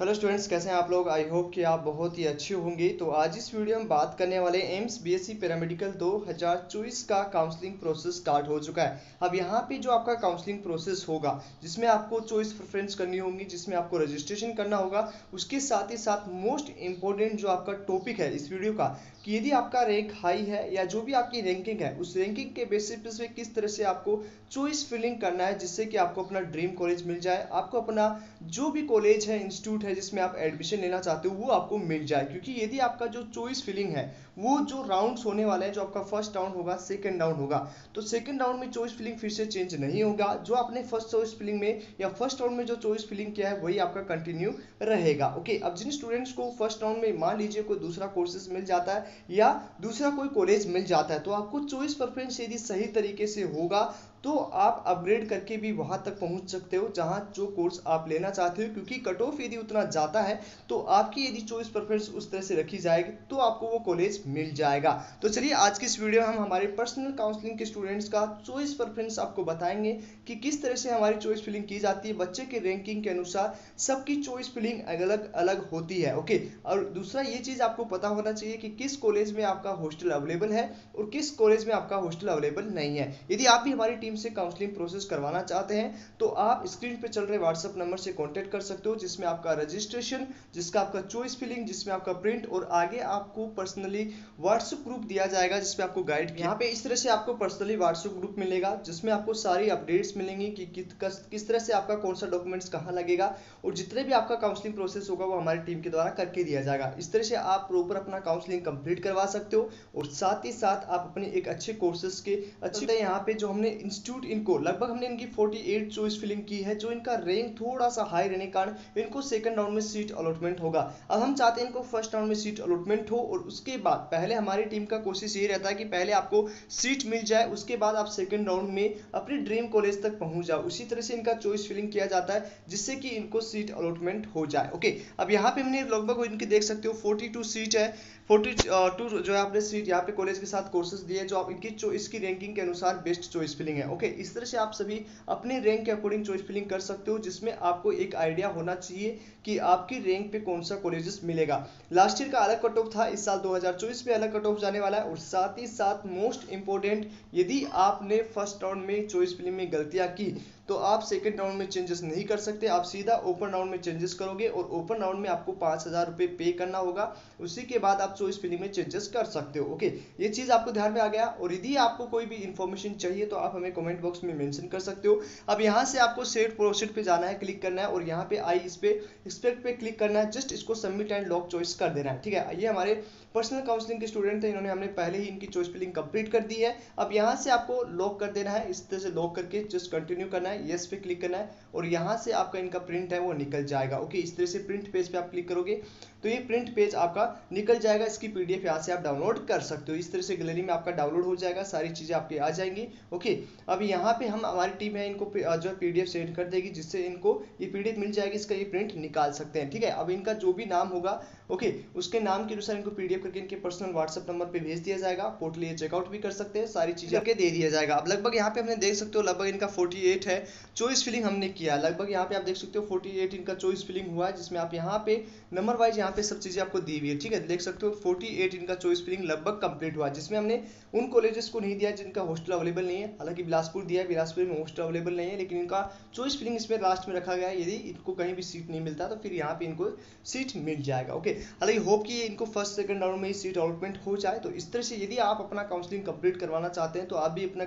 Hello students कैसे हैं आप लोग? आई होप कि आप बहुत ही अच्छे होंगे। तो आज इस वीडियो में बात करने वाले एम्स बीएससी पैरामेडिकल 2024 का काउंसलिंग प्रोसेस स्टार्ट हो चुका है। अब यहाँ पे जो आपका काउंसलिंग प्रोसेस होगा, जिसमें आपको चॉइस प्रेफरेंस करनी होगी, जिसमें आपको रजिस्ट्रेशन करना होगा, उसके साथ ही साथ मोस्ट इंपॉर्टेंट जो आपका टॉपिक है इस वीडियो का, कि यदि आपका रैंक हाई है या जो भी आपकी रैंकिंग है, उस रैंकिंग के बेसिस पे किस तरह से आपको चॉइस फिलिंग करना है, जिससे कि आपको अपना ड्रीम कॉलेज मिल जाए, आपको अपना जो भी कॉलेज है इंस्टीट्यूट है जिसमें आप एडमिशन लेना चाहते हो, वो आपको मिल जाए। क्योंकि यदि आपका जो चॉइस फिलिंग है, वो जो राउंड्स होने वाले हैं, जो आपका फ़र्स्ट राउंड होगा सेकंड राउंड होगा तो सेकंड राउंड में चॉइस फिलिंग फिर से चेंज नहीं होगा। जो आपने फ़र्स्ट चॉइस फिलिंग में या फ़र्स्ट राउंड में जो चॉइस फिलिंग किया है, वही आपका कंटिन्यू रहेगा। ओके अब जिन स्टूडेंट्स को फ़र्स्ट राउंड में मान लीजिए कोई दूसरा कोर्सेज मिल जाता है या दूसरा कोई कॉलेज मिल जाता है तो आपको चॉइस प्रेफरेंस यदि सही तरीके से होगा तो आप अपग्रेड करके भी वहाँ तक पहुँच सकते हो, जहाँ जो कोर्स आप लेना चाहते हो। क्योंकि कट ऑफ़ यदि उतना जाता है तो आपकी यदि चॉइस प्रेफरेंस उस तरह से रखी जाएगी तो आपको वो कॉलेज मिल जाएगा। तो चलिए आज की इस वीडियो में हम हमारे पर्सनल काउंसलिंग के स्टूडेंट्स का चॉइस प्रेफरेंस आपको बताएँगे कि किस तरह से हमारी चॉइस फिलिंग की जाती है। बच्चे के रैंकिंग के अनुसार सबकी चॉइस फिलिंग अलग अलग होती है ओके और दूसरा ये चीज़ आपको पता होना चाहिए कि किस कॉलेज में आपका हॉस्टल अवेलेबल है और किस कॉलेज में आपका हॉस्टल अवेलेबल नहीं है। यदि आप भी हमारी टीम से काउंसलिंग प्रोसेस करवाना चाहते हैं तो आप स्क्रीन पर चल रहे व्हाट्सएप नंबर से कांटेक्ट कर सकते हो, जिसमें आपका रजिस्ट्रेशन जिसका आपका चॉइस फिलिंग जिसमें आपका प्रिंट और आगे आपको पर्सनली व्हाट्सएप ग्रुप दिया जाएगा जिसमें आपको गाइड यहाँ पे इस तरह से आपको पर्सनली व्हाट्सएप ग्रुप मिलेगा जिसमें आपको सारी अपडेट्स मिलेंगी कि किस किस तरह से आपका कौन सा डॉक्यूमेंट्स कहाँ लगेगा और जितने भी आपका काउंसलिंग प्रोसेस होगा वो हमारी टीम के द्वारा करके दिया जाएगा। इस तरह से आप प्रॉपर अपना काउंसलिंग कंप्लीट करवा सकते हो और साथ ही साथ आप अपने एक अच्छे कोर्सेज के अच्छे तो यहाँ पे जो हमने इंस्टीट्यूट इनको लगभग हमने इनकी 48 चॉइस फिलिंग की है जो इनका रैंक थोड़ा सा हाई रहने के कारण इनको सेकंड राउंड में सीट अलॉटमेंट होगा। अब हम चाहते हैं इनको फ़र्स्ट राउंड में सीट अलॉटमेंट हो और उसके बाद, पहले हमारी टीम का कोशिश ये रहता है कि पहले आपको सीट मिल जाए, उसके बाद आप सेकंड राउंड में अपने ड्रीम कॉलेज तक पहुँच जाओ। उसी तरह से इनका चॉइस फिलिंग किया जाता है, जिससे कि इनको सीट अलॉटमेंट हो जाए। ओके अब यहाँ पे हमने लगभग इनकी देख सकते हो 42 सीट है। 42 जो है आपने सीट यहाँ पे कॉलेज के साथ कोर्सेज दिए जो आप इनकी इसकी रैंकिंग के अनुसार बेस्ट चॉइस फिलिंग है। ओके इस तरह से आप सभी अपने रैंक के अकॉर्डिंग चॉइस फिलिंग कर सकते हो, जिसमें आपको एक आइडिया होना चाहिए कि आपकी रैंक पे कौन सा कॉलेजेस मिलेगा। लास्ट ईयर का अलग कट ऑफ़ था, इस साल 2024 में अलग कट ऑफ़ जाने वाला है और साथ ही साथ मोस्ट इंपॉर्टेंट यदि आपने फ़र्स्ट राउंड में चॉइस फ़िल्म में गलतियाँ की तो आप सेकंड राउंड में चेंजेस नहीं कर सकते, आप सीधा ओपन राउंड में चेंजेस करोगे और ओपन राउंड में आपको पाँच हज़ार रुपए पे करना होगा। उसी के बाद आप चॉइस फिलिंग में चेंजेस कर सकते हो ओके ये चीज़ आपको ध्यान में आ गया और यदि आपको कोई भी इंफॉर्मेशन चाहिए तो आप हमें कमेंट बॉक्स में मैंशन कर सकते हो। अब यहाँ से आपको सेट प्रोसेट पे जाना है क्लिक करना है और यहाँ पे आई इस पे एक्सपेक्ट पे क्लिक करना है। जस्ट इसको सबमिट एंड लॉक चॉइस कर देना है, ठीक है? ये हमारे पर्सनल काउंसलिंग के स्टूडेंट थे, इन्होंने हमने पहले ही इनकी चॉइस फिलिंग कंप्लीट कर दी है। अब यहाँ से आपको लॉक कर देना है, इस तरह से लॉक करके जस्ट कंटिन्यू करना है। येस पे क्लिक करना है और यहाँ से आपका इनका प्रिंट है वो निकल जाएगा। ओके इस तरह से प्रिंट पेज पे आप क्लिक करोगे तो ये प्रिंट पेज आपका निकल जाएगा। इसकी पीडीएफ यहाँ से आप डाउनलोड कर सकते हो। इस तरह से गैलरी में आपका डाउनलोड हो जाएगा सारी चीज़ें आपकी आ जाएँगी। ओके अब यहाँ पे हम हमारी टीम है इनको जो पीडीएफ सेंड कर देगी जिससे इनको ये पीडीएफ मिल जाएगी इसका ये प्रिंट निकाल सकते हैं। ठीक है अब इनका जो भी नाम होगा ओके उसके नाम के अनुसार इनको पीडीएफ करके इनके पर्सनल व्हाट्सएप नंबर पे भेज दिया जाएगा। पोर्टल ये चेकआउट भी कर सकते हैं सारी चीज़ें आपके दे दिया जाएगा। अब लगभग यहाँ पे हमने देख सकते हो लगभग इनका 48 है। चॉइस फिलिंग हमने किया। लगभग यहाँ पे आप देख सकते हो 48 इनका चॉइस फिलिंग हुआ है जिसमें आप यहाँ पे नंबर वाइज यहाँ पे सब चीज़ें आपको दी हुई है। ठीक है, देख सकते हो 48 इनका चॉइस फिलिंग लगभग कंप्लीट हुआ, जिसमें हमने उन कॉलेजेस को नहीं दिया जिनका हॉस्टल अवेलेबल नहीं है। हालाँकि बिलासपुर दिया है, बिलासपुर में हॉस्टल अवेलेबल नहीं है, लेकिन इनका चॉइस फिलिंग इसमें लास्ट में रखा गया है। यदि इनको कहीं भी सीट नहीं मिलता तो फिर यहाँ पे इनको सीट मिल जाएगा। ओके हालाँकि होप कि इनको फ़र्स्ट सेकंड राउंड में ही सीट अलॉटमेंट हो जाए। तो इस तरह से यदि आप अपना काउंसलिंग कंप्लीट करवाना चाहते हैं तो आप भी अपना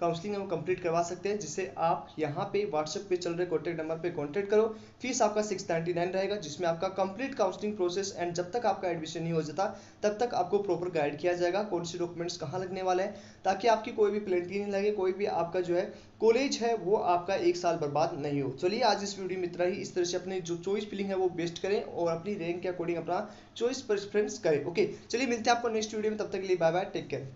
काउंसलिंग हम कंप्लीट करवा सकते हैं जिससे आप यहाँ पे व्हाट्सएप पे चल रहे कॉन्टैक्ट नंबर पे कॉन्टैक्ट करो। फ़ीस आपका सिक्स नाइन्टी नाइन रहेगा, जिसमें आपका कंप्लीट काउंसलिंग प्रोसेस एंड जब तक आपका एडमिशन नहीं हो जाता, तब तक आपको प्रॉपर गाइड किया जाएगा, कौन से डॉक्यूमेंट्स कहाँ लगने वाले हैं, ताकि आपकी कोई भी प्लेंटी नहीं लगे, कोई भी आपका जो है कॉलेज है, वो आपका एक साल बर्बाद नहीं हो। चलिए आज इस वीडियो में इतना ही। इस तरह से अपनी जो चॉइस फिलिंग है, वो बेस्ट करें और अपनी रैंक के अकॉर्डिंग अपना चॉइस प्रेफरेंस करें। ओके चलिए मिलते हैं आपको नेक्स्ट वीडियो में। तब तक के लिए बाय बाय टेक केयर